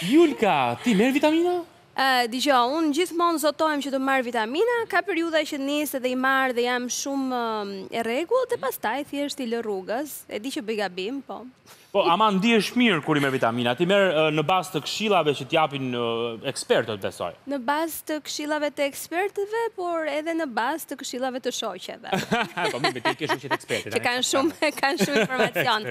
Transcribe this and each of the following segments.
Julka, ti i merr vitamina? Dëgjo, unë gjithmonë zotohem që të marr vitamina, ka periudha që nis dhe i marr dhe jam shumë e rregullt dhe pastaj thjesht i lë rrugës. E di që bëj gabim, po. Po ama ndihesh mirë kur i merr vitaminat, i merr në bazë të këshillave që të japin ekspertët besoj. Në bazë të këshillave të ekspertëve, por edhe në bazë të këshillave të shoqeve. Po mirë, ti i ke shoqet eksperte tani. Që kanë shumë, kanë shumë informacion.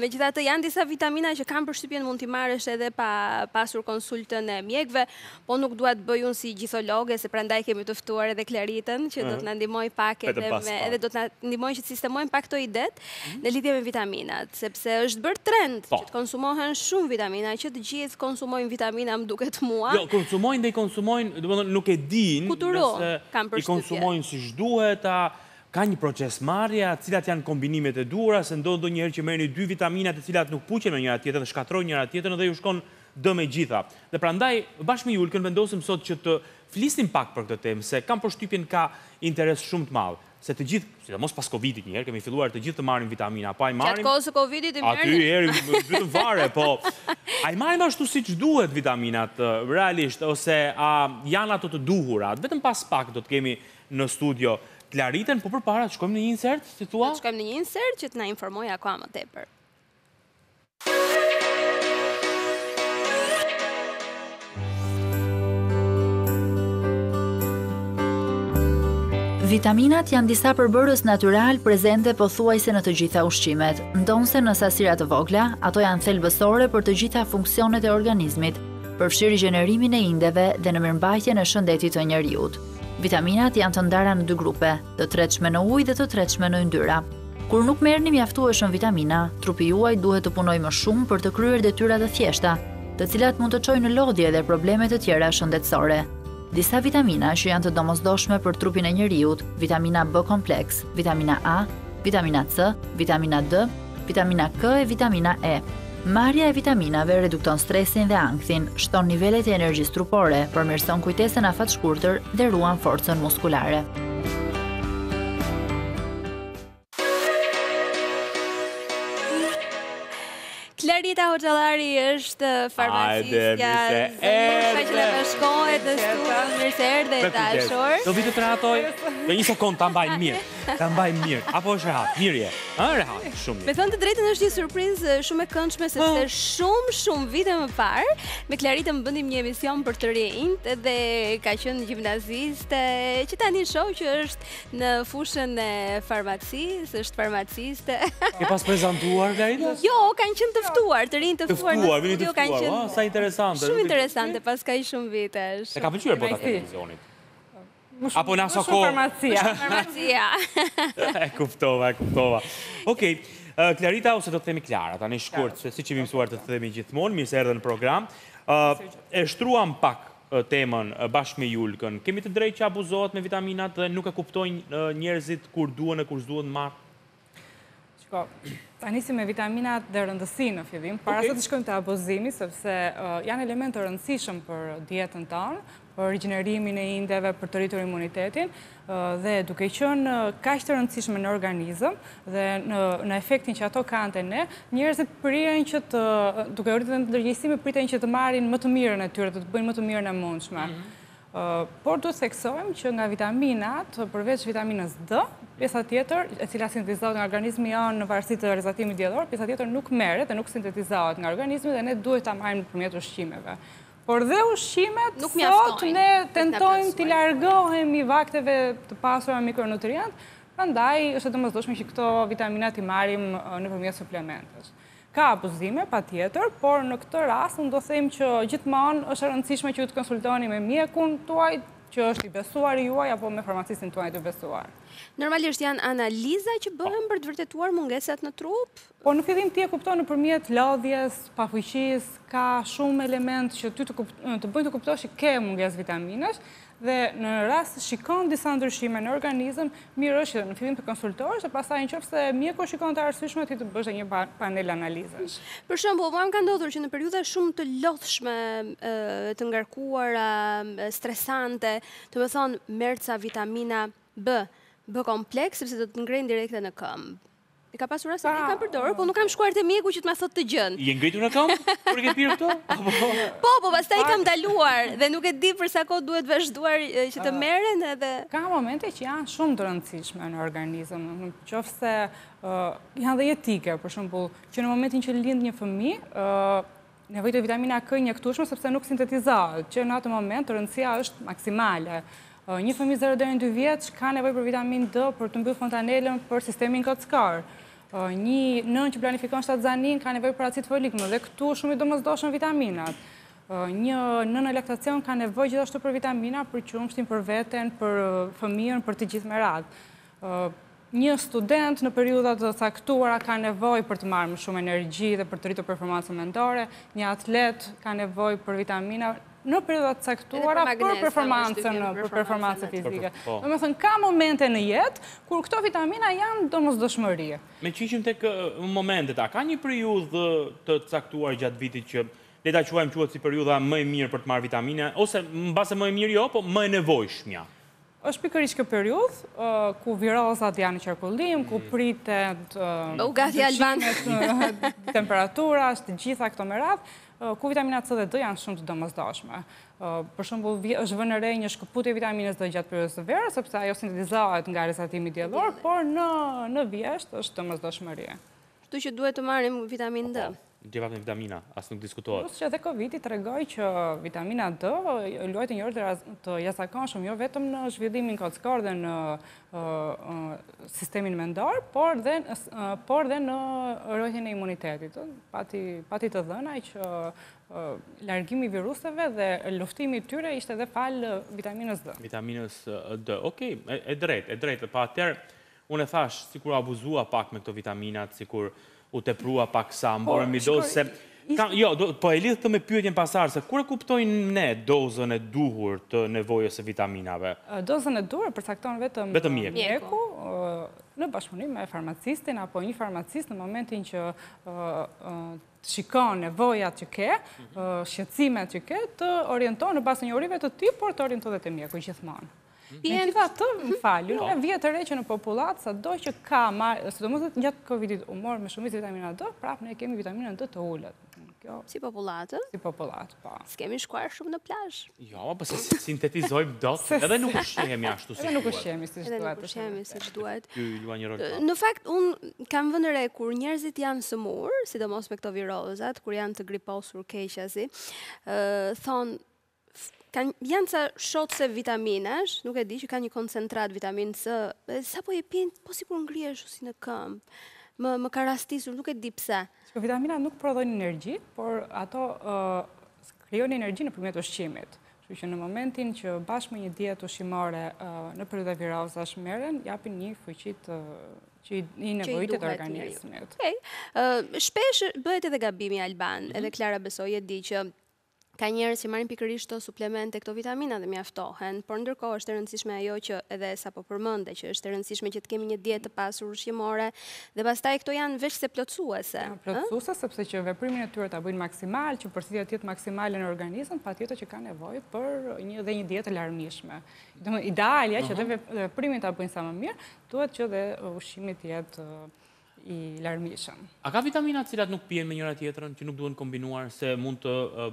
Megjithatë janë disa vitamina që kam përshtypjen mund t'i marrësh edhe pa pasur konsultën e mjekëve, Po nuk dua të bëj unë si gjithologe, se prandaj kemi të ftuar edhe Klaritën, që do të na ndihmojë pak edhe edhe do të na ndihmojë që të sistemojmë pak këto idetë në lidhje me vitaminat, sepse është bërë trend po. që të konsumohen shumë vitamina, që të gjithë konsumojnë vitamina, më duket mua. Jo, konsumojnë dhe i konsumojnë, domethënë nuk e dinë, kuturu, nëse i konsumojnë siç duhet, a ka një proces marrja, cilat janë kombinimet e duhura, se ndodh ndonjëherë që merrni dy vitamina të cilat nuk puqen me njëra tjetrën, shkatërrojnë njëra tjetrën dhe ju shkon dëm e gjitha. Dhe prandaj bashkë me Julkën vendosëm sot që të flisnim pak për këtë temë, se kam përshtypjen ka interes shumë të madh, se të gjithë, sidomos pas Covidit një herë kemi filluar të gjithë të marrim vitamina, po a i marrim? Gjatë kohës së Covidit i merrnim? Atëherë u mbytëm fare, po a i marrim ashtu siç duhet vitaminat realisht, ose a janë ato të duhurat? Vetëm pas pak do të kemi në studio Klaritën, po përpara të shkojmë në një insert, si thua? Do të shkojmë në një insert që të na informojë akoma më tepër. Vitaminat janë disa përbërës natyralë prezentë pothuajse në të gjitha ushqimet. Ndonëse në sasira të vogla, ato janë thelbësore për të gjitha funksionet e organizmit, përfshirë gjenerimin e indeve dhe në mirëmbajtjen e shëndetit të njeriut. Vitaminat janë të ndara në dy grupe, të tretshme në ujë dhe të tretshme në yndyra. Kur nuk merrni mjaftueshëm vitamina, trupi juaj duhet të punojë më shumë për të kryer detyra të thjeshta, të cilat mund të çojnë në lodhje dhe probleme të tjera shëndetësore. Disa vitamina që janë të domosdoshme për trupin e njeriut, vitamina B kompleks, vitamina A, vitamina C, vitamina D, vitamina K e vitamina E. Marrja e vitaminave redukton stresin dhe ankthin, shton nivelet e energjisë trupore, përmirëson kujtesën afatshkurtër dhe ruan forcën muskulare. Klarita Hoxhalari është farmacistja Zëmërshka që në përshkojt në studio Mirë se erdhe e dashur Do vitë të ratoj Në një sekund të mbaj mirë Ta mbaj mirë, apo është rehat? Mirë je. Ë rehat, shumë mirë. Me thënë të drejtën është një surprizë shumë e këndshme sepse ah. shumë shumë vite më parë me Klaritën bënim një emision për të rinjt dhe ka qenë gjimnaziste që tani shoh që është në fushën e farmacisë, është farmaciste. E ke pas prezantuar Klarita? Jo, kanë qenë të ftuar, të rinjtë të ftuar. Të ftuar, vini të ftuar. Ah, sa interesante. Shumë interesante, pas kaq shumë vitesh. E ka pëlqyer bota e televizionit. Apo në aso kohë... Më shumë farmacia. Farmacia. E kuptova, e kuptova. Okej, Klarita, ose do të themi Klara, tani shkurt, se siç jemi mësuar të të themi gjithmonë, mirë se erdhe në program. E shtruam pak temën bashkë me Julkën. Kemi të drejtë që abuzohet me vitaminat dhe nuk e kuptojnë njerëzit kur duhen e kur s'duhen marrë? Shiko, ta nisim me vitaminat dhe rëndësi në fillim, para se të shkojmë te abuzimi, sepse janë elementë të rëndësishëm për dietën tonë, për rigjenerimin e indeve, për të rritur imunitetin, dhe duke qenë kaq të rëndësishme në organizëm dhe në efektin që ato kanë te ne, njerëzit priren që të, duke rritur dhe ndërgjegjësimi, priren që të marrin më të mirën e tyre, dhe të bëjnë më të mirën e mundshme. Mhm. Por duhet të theksojmë që nga vitaminat, përveç vitaminës D, pjesa tjetër, e cila sintetizohet nga organizmi jonë në varësi të rrezatimit diellor, pjesa tjetër nuk merret e nuk sintetizohet nga organizmi dhe ne duhet ta marrim nëpërmjet ushqimeve. Por dhe ushqimet, sot ne tentojmë t'i largohemi vakteve të pasura me mikronutrientë, prandaj është e domosdoshme që këto vitamina t'i marrim nëpërmjet suplementeve. Ka abuzime, patjetër, por në këtë rast unë do thoja që gjithmonë është e rëndësishme që ju të konsultoheni me mjekun tuaj, që është i besuari juaj apo me farmacistin tuaj të besuar. Normalisht janë analiza që bëhen për të vërtetuar mungesat në trup? Po në fillim ti e kupton nëpërmjet lodhjes, pafuqisë, ka shumë elementë që ty të bëjnë të kuptosh që ke mungesë vitaminash Dhe në rast se shikon disa ndryshime në organizëm, mirë është që në fillim të konsultohesh dhe pastaj në qoftë se mjeku e shikon të arsyeshme ti të bësh dhe një panel analizash. Për shembull, mua më ka ndodhur që në periudha shumë të lodhshme, të ngarkuara, stresante, domethënë merr ca vitamina B, B kompleks sepse do të ngrenë direkte në këmbë. E ka pasur raste që i kam përdorur, po nuk kam shkuar te mjeku që të ma thotë këtë gjë. Je ngritur në këmbë kur i ke pirë këto? Po, po pastaj i kam ndaluar dhe nuk e di për sa kohë duhet vazhduar që të merren edhe. Ka momente që janë shumë të rëndësishme në organizëm, në qoftë se janë dhe jetike, për shembull, që në momentin që lind një fëmijë, Nevojitet vitamina K e injektueshme sepse nuk sintetizohet, që në atë moment rëndësia është maksimale. Një fëmijë 0 deri 2 vjeç ka nevojë për vitaminë D për të mbyllur fontanelën për sistemin kockor. Një nënë që planifikon shtatzëninë ka nevojë për acid folik dhe këtu shumë i domosdoshëm, vitaminat. Një nënë në laktacion ka nevojë gjithashtu për vitamina për qumështin, për veten, për fëmijën, për të gjithë me radhë. Një student në periudha të caktuara ka nevojë për të marrë më shumë energji dhe për të rritur performancën mendore, një atlet ka nevojë për vitamina në periudha të caktuara për performancën, për performancën fizike. Po. Domethënë ka momente në jetë kur këto vitamina janë domosdoshmëri. Meqë jemi tek momentet, a ka një periudhë të caktuar gjatë vitit që le ta quajmë quhet si periudha më e mirë për të marrë vitamina ose mbase më e mirë jo, po më e nevojshmja? Është pikërisht kjo periudhë, ku virozat janë në qarkullim, ku rritet... U gati Alban! Temperatura, të gjitha këto me radhë, ku vitamina C dhe D janë shumë të domosdoshme. Për shembull, është vënë re një shkëputje e vitaminës D gjatë periudhës të verës, sepse ajo sintetizohet nga rrezatimi diellor, por në vjeshtë është domosdoshmëri. Kështu që duhet të marrim vitaminë D. Gjithashtu vitamina, as nuk diskutohet. Plus që edhe Covid-i tregoi që vitamina D luajti një rol të jashtëzakonshëm jo vetëm në zhvillimin kockor dhe në sistemin mendor, por dhe por dhe në ruajtjen e imunitetit. Pati pati të dhëna që largimi i viruseve dhe luftimi i tyre ishte edhe falë vitaminës D. Vitaminës D. Okej, e drejtë, e drejtë. Po atëherë Unë e thashë, sikur u abuzua pak me këto vitaminat, sikur u teprua pak sa u mor mbidozë, se kam, jo, do, po e lidh këtë me pyetjen pasardhëse, kur e kuptojmë ne dozën e duhur të nevojës së vitaminave? Dozën e duhur e përcakton vetëm, vetëm mjeku, mjeku në bashkëpunim me farmacistin apo një farmacist në momentin që të shikon nevojat që ke, mhm. shqetësimet që ke, të orienton në bazë të njohurive të tij, por të orienton edhe te mjeku gjithmonë. Megjithatë, më falni, nuk po. e vihet re që në popullatë sado që ka marr, se domethënë gjatë Covidit u mor me shumicë vitamina D, prapë ne kemi vitaminën D të ulët. Kjo si popullatë? Si popullatë, po. S'kemi shkuar shumë në plazh. Jo, po s'e sintetizojmë dot, edhe nuk ushqehemi ashtu si. Edhe nuk ushqehemi si duhet. Edhe nuk ushqehemi si duhet. Ky luan një rol. Në fakt unë kam vënë re kur njerëzit janë sëmurë, sidomos me këto virozat, kur janë të griposur keqazi, ë thonë Kan janë ca shots-e vitaminash, nuk e di që kanë një koncentrat vitamin C, sapo e pin, po sikur ngrihesh si në këmbë. Më më ka rastisur, nuk e di pse. Shiko vitaminat nuk prodhojnë energji, por ato krijojnë energji nëpërmjet ushqimit. Kështu që në momentin që bashkë me një dietë ushqimore në periudha virozash merren, japin një fuqi të që i nevojitet organizmit. Okej. Shpesh bëhet edhe gabimi Alban, edhe Klara besoj e di që Ka njerëz që marrin pikërisht këto suplemente, këto vitamina dhe mjaftohen, por ndërkohë është e rëndësishme ajo që edhe sapo përmende, që është e rëndësishme që të kemi një dietë të pasur ushqimore dhe pastaj këto janë veçse plotësuese. Janë plotësuese sepse që veprimin e tyre ta bëjnë maksimal, që përthithja të jetë maksimale në organizëm, patjetër që kanë nevojë për një dhe një dietë të larmishme. Domethënë idealja që dhe mhm. veprimin ta bëjnë sa më mirë, duhet që dhe ushqimi të jetë i larmishëm. A ka vitamina të cilat nuk pihen me njëra tjetrën, që nuk duhen kombinuar se mund të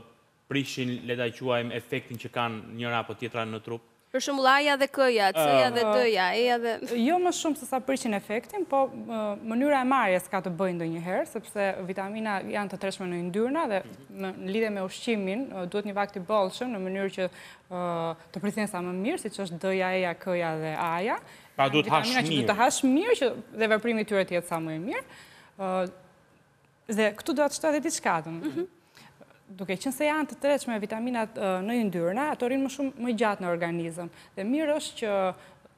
prishin le ta quajmë efektin që kanë njëra apo tjetra në trup? Për shembull A-ja dhe K-ja, C-ja dhe D-ja, E-ja dhe. Jo më shumë se sa prishin efektin, po mënyra e marrjes ka të bëjë ndonjëherë, sepse vitaminat janë të tretshme në yndyrna dhe në lidhje me ushqimin duhet një vakt i bollshëm në mënyrë që të përthithen sa më mirë, siç është D-ja, E-ja, K-ja dhe A-ja, Pra duhet të hash mirë. Duhet të hash mirë që dhe veprimi i tyre të jetë sa më i mirë. Dhe këtu do të shtoj edhe diçka, domethënë. Mhm. Duke qenë se janë të tretshme vitaminat në yndyrna, ato rrinë më shumë më gjatë në organizëm. Dhe mirë është që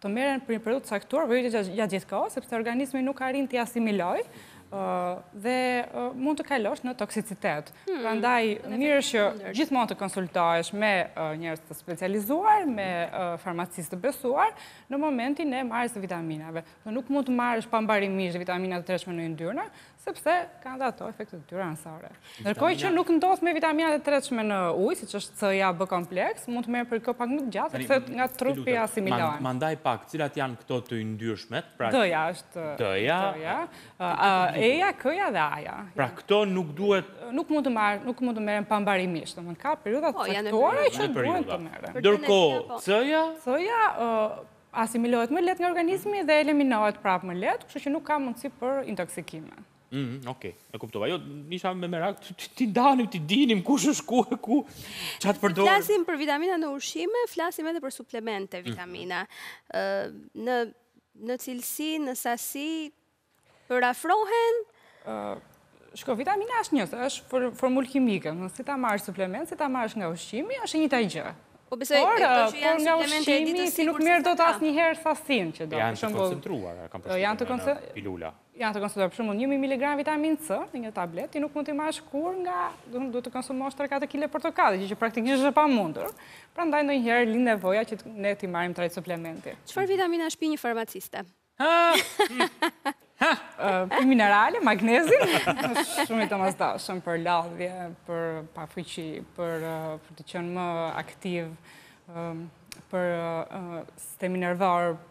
të merren për një periudhë të caktuar, jo gjatë gjithë kohës, sepse organizmi nuk arrin t'i asimilojë, dhe mund të kalosh në toksicitet. Hmm. Prandaj, mirë është që gjithmonë të konsultohesh me njerëz të specializuar, me farmacistë të besuar, në momentin e marrjes së vitaminave. Dhe nuk mund të marrësh pambarimisht vitaminat e tretshme në yndyrna, sepse kanë dhe ato efektet e tyre anësore. Ndërkohë që nuk ndodh me vitaminat e tretshme në ujë, siç është C-ja, B kompleks, mund të merren për kohë pak më të gjatë, sepse nga trupi asimilohen. M'i ndaj pak, cilat janë këto të yndyrshmet? Pra D-ja është D-ja. E-ja, K-ja dhe A-ja. Pra këto nuk duhet... Nuk mund të marrë, nuk mund të merren pambarimisht, domethënë ka periudha të caktuara që duhen të merren. Ndërkohë, C-ja? C-ja asimilohet më lehtë nga organizmi dhe eliminohet prapë më lehtë, kështu që nuk ka mundësi për intoksikime. Mhm, okay, e kuptova. Jo, isha me merak t'i ndanim, t'i dinim kush është ku e ku, ça të përdorim. Flasim për vitamina në ushqime, flasim edhe për suplemente vitamina. Në Në cilësi, në sasi, përafrohen? Shko, vitamina është njësoj, se është formulë kimike, si ta marrësh suplement, si ta marrësh nga ushqimi, është e njëjta gjë. Po besoj, por nga ushqimi, ti nuk merr dot asnjëherë sasinë që do, për shembull. Janë të koncentruara, kam përshtypjen, në pilula. Janë të koncentruara për shembull 1000 miligramë vitaminë C në një tabletë, ti nuk mund t'i marrësh kurrë nga, do të duhet të konsumosh 3-4 kg portokalli, gjë që praktikisht është e pamundur. Prandaj ndonjëherë lind nevoja që ne t'i marrim në trajtë suplementi. Çfarë vitaminash pi një farmaciste? Pi minerale, magnezin, shumë i domosdoshëm për lodhje, për pafuqi, për të qenë më aktiv, për sistemin nervor,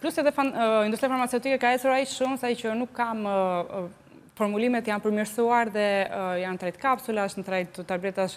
Plus edhe industria farmaceutike ka ecur aq shumë sa që nuk ka më, formulimet janë përmirësuar dhe janë në trajtë kapsulash, në trajtë tabletash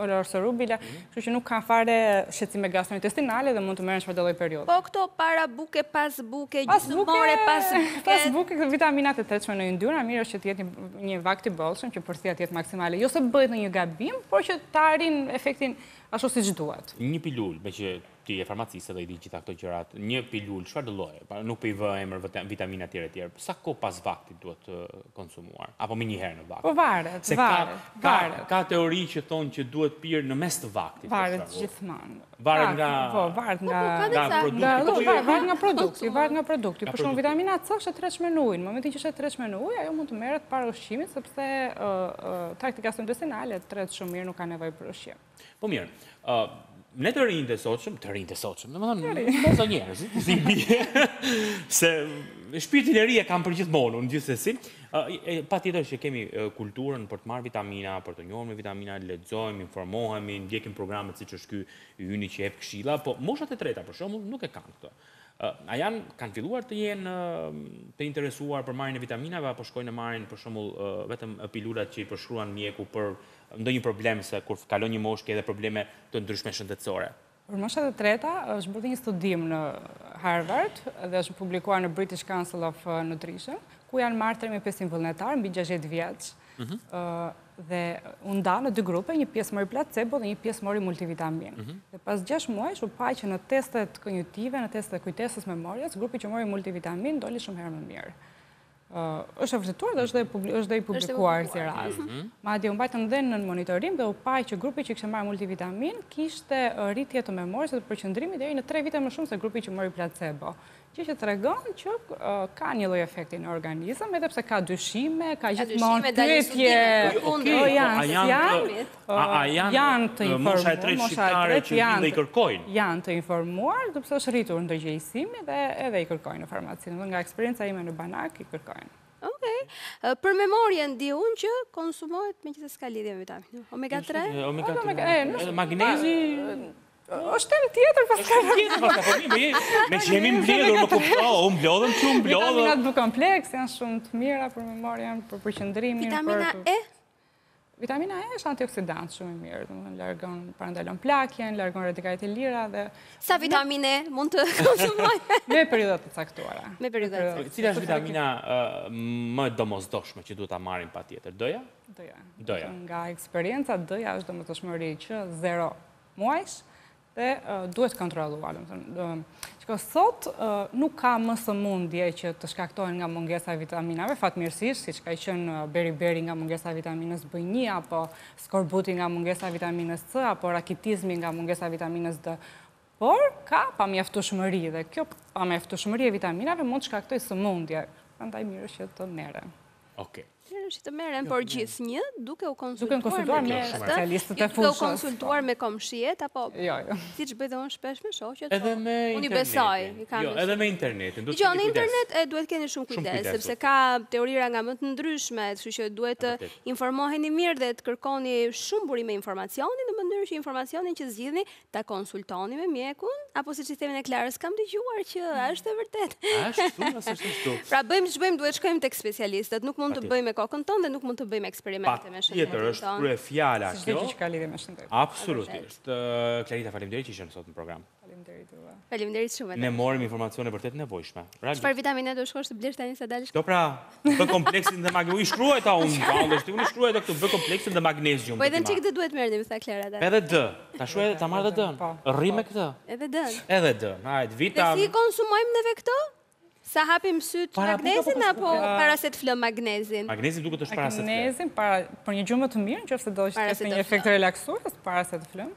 orosolubile, mhm. kështu që nuk ka fare shqetësime gastrointestinale dhe mund të merren në çfarëdo lloj periudhe. Po këto para buke, pas buke, gjysmë ore pas buke. Pas buke këto vitaminat e tretshme në yndyrë, mirë është që të jetë një vakt i bollshëm që përthithja të jetë maksimale. Jo se bëhet ndonjë gabim, por që ta arrijë efektin ashtu siç duhet. Një pilulë me që Ti je farmaciste dhe i di të gjitha këto gjërat. Një pilulë, çfarëdo lloji? Pa nuk po i vë emër vëta- vitamina etj etj. Sa kohë pas vaktit duhet konsumuar? Apo menjëherë në vakt? Po varet, Se ka varet, ka varet. ka teori që thonë që duhet pirë në mes të vaktit, për Varet shembull. gjithmonë. Varet Ka- nga- Po, varet nga... po, ka Nga disa- produkti. nga- Po, po, jo, jo, varet nga produkti, varet nga produkti. Nga Për shembull, produkti. vitamina C është e tretshme në ujë. Në momentin që është e tretshme në ujë, ajo mund të merret para ushqimit, sepse ë, ë, trakti gastrointestinal e tret shumë mirë, nuk ka nevojë për ushqim. Po mirë, ë ne të rinjtë e sotshëm, të rinjtë e sotshëm, domethënë mos, o njerëz, s'i bie. Se shpirtin e ri e kam përgjithmonë, unë gjithsesi. Ë patjetër që kemi kulturën për të marrë vitamina, për t'u njohur me vitamina, lexojmë, informohemi, ndjekim programe siç është ky i yni që jep këshilla, po moshat e treta për shembull nuk e kanë këtë. A janë kanë filluar të jenë të interesuar për marrjen e vitaminave apo shkojnë e marrin për shembull vetëm pilulat që i përshkruan mjeku për ndonjë problem se kur kalon një moshë ke edhe probleme të ndryshme shëndetësore. Për moshat e treta është bërë dhe një studim në Harvard dhe është publikuar në British Council of Nutrition, ku janë marrë tre mijë e pesëqind vullnetarë mbi gjashtëdhjetë vjeç mhm. dhe u nda në dy grupe, një pjesë mori placebo dhe një pjesë mori multivitaminë. Mhm. Dhe pas 6 muajsh u pa që në testet kognitive, në testet e kujtesës, memories, grupi që mori multivitaminë doli shumë herë më mirë. Është e vërtetuar dhe është dhe i publikuar si rast. Mhm. Madje u mbajtën dhe nën monitorim dhe u pa që grupi që kishte marrë multivitaminë kishte rritje të memories dhe të përqendrimit deri në tre vite më shumë se grupi që mori placebo. Gjë që tregon që ka një lloj efekti në organizëm edhe pse ka dyshime, ka gjithmonë të tje... A janë A janë të informuar, mosha e tretë, janë të informuar, sepse është rritur ndërgjegjësimi dhe edhe i kërkojnë në farmaci, dhe nga eksperienca ime në banak, i kërkojnë. Ok, për memorien e di unë që konsumohet megjithëse s'ka lidhje me vitaminën. Omega 3? Omega 3, magnezi? është temë tjetër, po s'ka, patjetër, po s'ka, po meqë jemi mbledhur më kupton, u mblodhëm që u mblodhëm. Vitaminat B kompleks, janë shumë të mira për memorien, për përqendrimin. Vitamina E? Vitamina E është antioksidant shumë i mirë, dhe më largon parandalon plakjen, largon radikalet e lira dhe... Sa vitaminë E mund të konsumoj? Me periudha të caktuara. Me periudha të caktuara. Cila është vitamina më e domosdoshme që duhet ta marrim patjetër? D-ja? D-ja. Nga eksperienca, D-ja është e domosdoshme që zero muajsh, dhe duhet kontrolluar, që sot nuk ka më sëmundje që të shkaktohen nga mungesa e vitaminave, fatmirësisht, siç ka qenë beriberi nga mungesa e vitaminës B1 apo skorbuti nga mungesa e vitaminës C apo rakitizmi nga mungesa e vitaminës D. Por ka pamjaftueshmëri dhe kjo pamjaftueshmëri e vitaminave mund të shkaktojë sëmundje, prandaj mirë është që të merren. Okej. Mirë është të merren jo, por gjithnjë duke u konsultuar me specialistët e fushës. Duke u konsultuar me komshiet apo jo, jo. siç bëj dhe unë shpesh me shoqet. Edhe po, me internetin. Unë i besoj. Jo, edhe me internetin. Duhet jo, në internete duhet të keni shumë kujdes, sepse ka teorira nga më të ndryshme, kështu që duhet të informoheni mirë dhe të kërkoni shumë burime informacioni në mënyrë që informacionin që zgjidhni ta konsultoni me mjekun, apo siç i themi ne Klarës, kam dëgjuar që mm. është e vërtetë. Ashtu, s'është ashtu. Pra bëjmë ç'bëjmë, duhet shkojmë tek specialistët, nuk mund të bëjmë me kokën tonë dhe nuk mund të bëjmë eksperimente me shëndetin tonë. Patjetër, është kryefjala kjo. Se gjithçka lidhet me shëndetin. Absolutisht. Klarita, faleminderit që ishe sot në program. Faleminderit dhe. Faleminderit shumë. Ne morëm informacione vërtet të nevojshme. Çfarë vitamine do shkosh të blesh tani sa të dalësh? Do pra, B kompleksin dhe magnezium. Unë i shkruajta, unë, ballë, ti unë i shkruajta këtu, B kompleksin dhe magnezium. Po edhe një çik D duhet merrni, më tha Klerita. Edhe D. Ta shkruaj edhe ta marr edhe D-në. Rri me këtë. Edhe D-në. Edhe D-në. Hajt, vita. Dhe si i konsumojmë neve këto? Sa hapim sytë magnezin apo para se të flemë magnezin? Magnezin duket është para se të flemë. Magnezin, për një gjumë të mirë, në qoftë se do që të ketë një efekt relaksues, para se të flemë.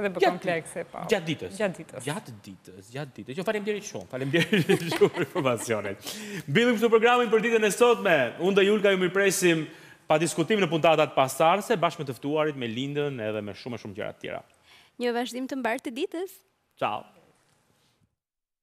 Edhe B kompleksin, po. Gjatë ditës. Gjatë ditës. Gjatë ditës, gjatë ditës. Jo, faleminderit shumë, faleminderit shumë për informacionet. Mbyllim këtu programin për ditën e sotme, unë dhe Julka ju mirëpresim pa diskutim në puntatat pasardhëse, bashkë me të ftuarit, me Lindën edhe me shumë e shumë gjëra të tjera. Një vazhdim të mbarë të ditës. Ciao.